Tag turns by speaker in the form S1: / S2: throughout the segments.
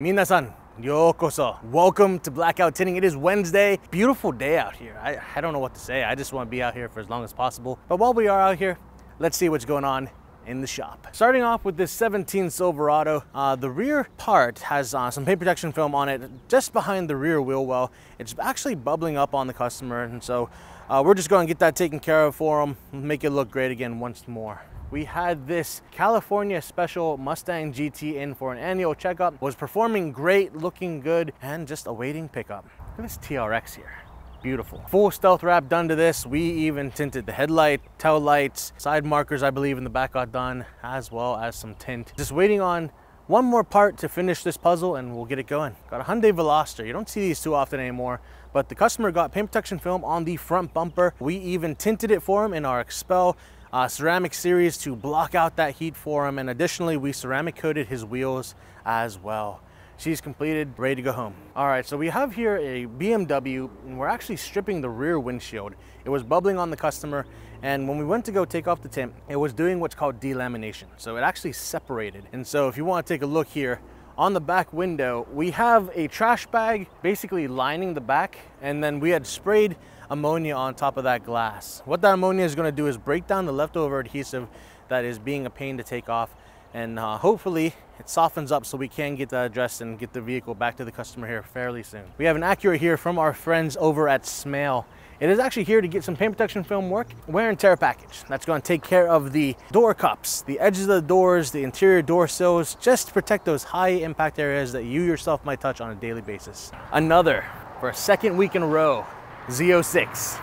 S1: Minasan, yokoso. Welcome to Blackout Tinting. It is Wednesday. Beautiful day out here. I, I don't know what to say. I just want to be out here for as long as possible. But while we are out here, let's see what's going on in the shop. Starting off with this 17 Silverado, uh, the rear part has uh, some paint protection film on it just behind the rear wheel well. It's actually bubbling up on the customer and so uh, we're just going to get that taken care of for them, make it look great again once more we had this California Special Mustang GT in for an annual checkup. Was performing great, looking good, and just awaiting pickup. Look at this TRX here. Beautiful. Full stealth wrap done to this. We even tinted the headlight, tail lights, side markers I believe in the back got done, as well as some tint. Just waiting on one more part to finish this puzzle and we'll get it going. Got a Hyundai Veloster. You don't see these too often anymore, but the customer got paint protection film on the front bumper. We even tinted it for him in our XPEL uh, ceramic series to block out that heat for him. And additionally, we ceramic coated his wheels as well. She's completed, ready to go home. All right, so we have here a BMW and we're actually stripping the rear windshield. It was bubbling on the customer and when we went to go take off the tint, it was doing what's called delamination. So it actually separated. And so if you wanna take a look here, on the back window, we have a trash bag basically lining the back and then we had sprayed ammonia on top of that glass. What that ammonia is gonna do is break down the leftover adhesive that is being a pain to take off and uh, hopefully it softens up so we can get that addressed and get the vehicle back to the customer here fairly soon. We have an Acura here from our friends over at Smail. It is actually here to get some paint protection film work, wear and tear package. That's gonna take care of the door cups, the edges of the doors, the interior door sills, just to protect those high impact areas that you yourself might touch on a daily basis. Another, for a second week in a row, Z06.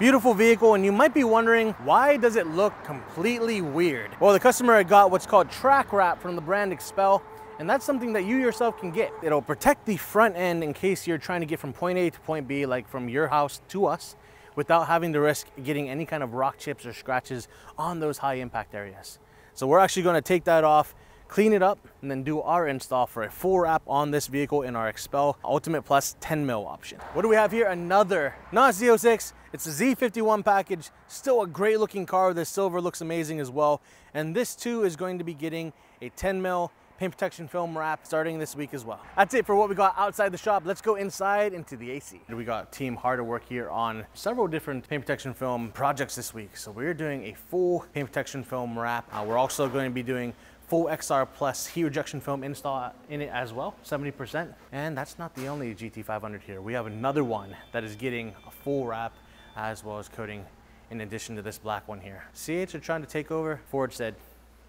S1: Beautiful vehicle, and you might be wondering, why does it look completely weird? Well, the customer had got what's called Tracwrap from the brand XPEL, and that's something that you yourself can get. It'll protect the front end in case you're trying to get from point A to point B, like from your house to us, without having to risk getting any kind of rock chips or scratches on those high impact areas. So we're actually gonna take that off clean it up, and then do our install for a full wrap on this vehicle in our XPEL Ultimate Plus 10 mil option. What do we have here? Another, not Z06, it's a Z51 package. Still a great looking car. The silver looks amazing as well. And this too is going to be getting a 10 mil paint protection film wrap starting this week as well. That's it for what we got outside the shop. Let's go inside into the AC. We got team hard at work here on several different paint protection film projects this week. So we're doing a full paint protection film wrap. Uh, we're also going to be doing full XR Plus heat rejection film install in it as well, 70%. And that's not the only GT500 here. We have another one that is getting a full wrap as well as coating in addition to this black one here. CH are trying to take over. Ford said,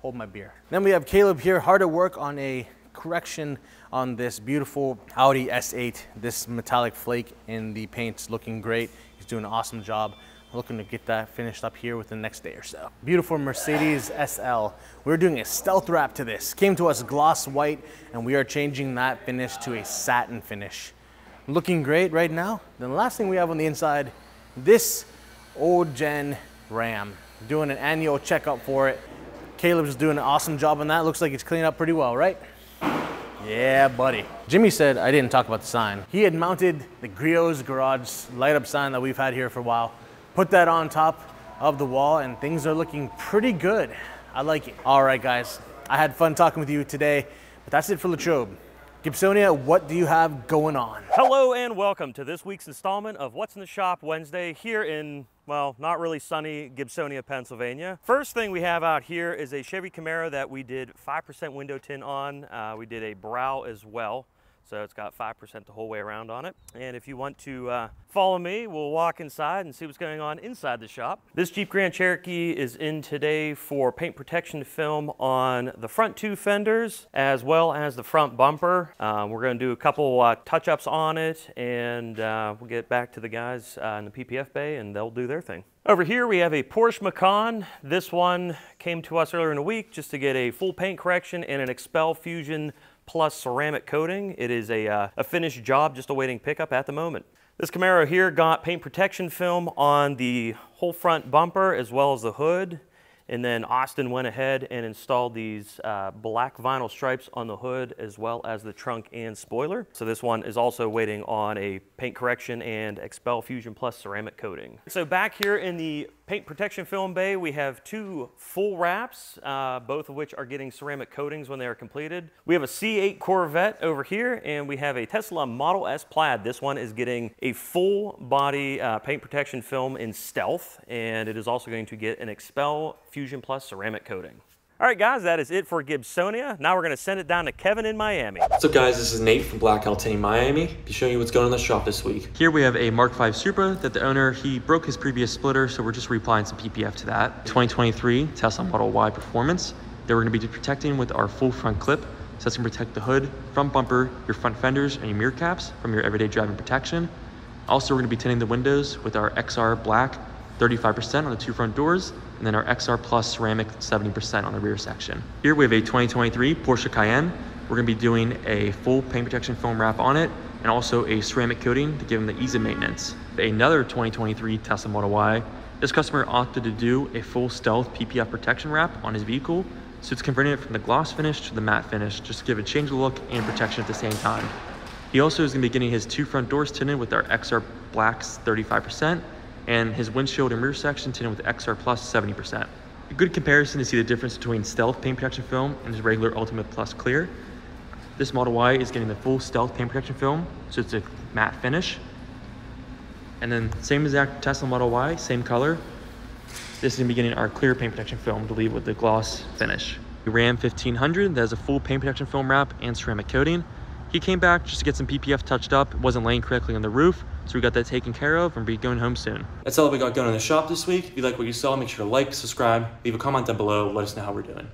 S1: hold my beer. Then we have Caleb here, hard at work on a correction on this beautiful Audi S8. This metallic flake in the paint's looking great. He's doing an awesome job looking to get that finished up here within the next day or so. Beautiful Mercedes SL. We're doing a stealth wrap to this. Came to us gloss white and we are changing that finish to a satin finish. Looking great right now. Then the last thing we have on the inside, this old gen Ram. Doing an annual checkup for it. Caleb's doing an awesome job on that. Looks like it's cleaning up pretty well, right? Yeah, buddy. Jimmy said I didn't talk about the sign. He had mounted the Griot's Garage light up sign that we've had here for a while put that on top of the wall and things are looking pretty good. I like it. All right, guys, I had fun talking with you today, but that's it for Latrobe. Gibsonia, what do you have going on?
S2: Hello and welcome to this week's installment of What's in the Shop Wednesday here in, well, not really sunny Gibsonia, Pennsylvania. First thing we have out here is a Chevy Camaro that we did 5% window tint on. Uh, we did a brow as well. So it's got 5% the whole way around on it. And if you want to uh, follow me, we'll walk inside and see what's going on inside the shop. This Jeep Grand Cherokee is in today for paint protection film on the front two fenders as well as the front bumper. Uh, we're going to do a couple uh, touch-ups on it and uh, we'll get back to the guys uh, in the PPF bay and they'll do their thing. Over here we have a Porsche Macan. This one came to us earlier in the week just to get a full paint correction and an XPEL Fusion plus ceramic coating. It is a, uh, a finished job just awaiting pickup at the moment. This Camaro here got paint protection film on the whole front bumper as well as the hood. And then Austin went ahead and installed these uh, black vinyl stripes on the hood as well as the trunk and spoiler. So this one is also waiting on a paint correction and XPEL Fusion Plus ceramic coating. So back here in the paint protection film bay, we have two full wraps, uh, both of which are getting ceramic coatings when they are completed. We have a C8 Corvette over here, and we have a Tesla Model S Plaid. This one is getting a full body uh, paint protection film in stealth, and it is also going to get an XPEL Fusion Plus ceramic coating. All right, guys, that is it for Gibsonia. Now we're gonna send it down to Kevin in Miami.
S3: What's up, guys? This is Nate from Blackout Tinting Miami. Be showing you what's going on in the shop this week. Here we have a Mark V Supra that the owner, he broke his previous splitter, so we're just reapplying some PPF to that. 2023 Tesla Model Y Performance that we're gonna be protecting with our full front clip. So that's gonna protect the hood, front bumper, your front fenders, and your mirror caps from your everyday driving protection. Also, we're gonna be tinting the windows with our XR Black 35% on the two front doors, and then our XR Plus ceramic 70% on the rear section. Here we have a 2023 Porsche Cayenne. We're gonna be doing a full paint protection foam wrap on it, and also a ceramic coating to give them the ease of maintenance. Another 2023 Tesla Model Y. This customer opted to do a full stealth PPF protection wrap on his vehicle, so it's converting it from the gloss finish to the matte finish, just to give a change of look and protection at the same time. He also is gonna be getting his two front doors tinted with our XR Blacks 35%, and his windshield and rear section tinted with XR Plus 70%. A good comparison to see the difference between Stealth paint protection film and his regular Ultimate Plus Clear. This Model Y is getting the full Stealth paint protection film, so it's a matte finish. And then same exact Tesla Model Y, same color. This is gonna be getting our clear paint protection film to leave with the gloss finish. The Ram 1500 that has a full paint protection film wrap and ceramic coating. He came back just to get some PPF touched up. It wasn't laying correctly on the roof, so we got that taken care of and be going home soon. That's all we got going in the shop this week. If you like what you saw, make sure to like, subscribe, leave a comment down below, let us know how we're doing.